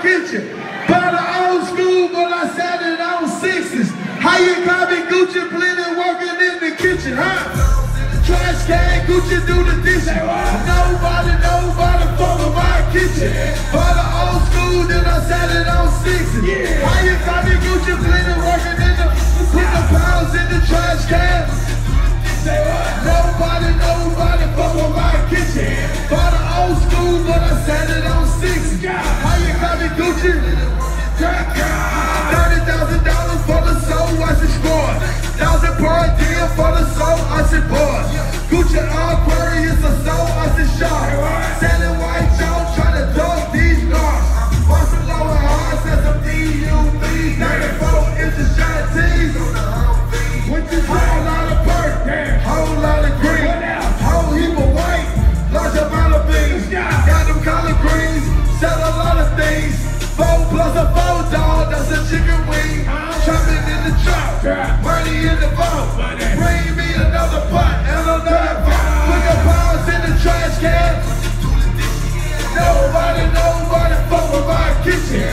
kitchen. by the old school, but I sat it on sixes. How you got me Gucci plenty working in the kitchen, huh? Trash can, Gucci do the dishes. Nobody, nobody fuck with my kitchen. By the old school, then I sat it on sixes. How you got me Gucci plenty working in the, put the pounds in the trash can. Nobody, nobody fuck with my kitchen. Butter but I said it on six. How you call me Gucci? Thirty thousand dollars for the soul, I should score. Thousand per deal for the soul, I should board. Gucci all kitchen.